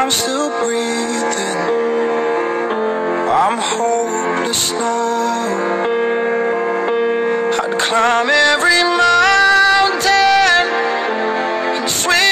I'm still breathing. I'm hopeless now. I'd climb every mountain and swim.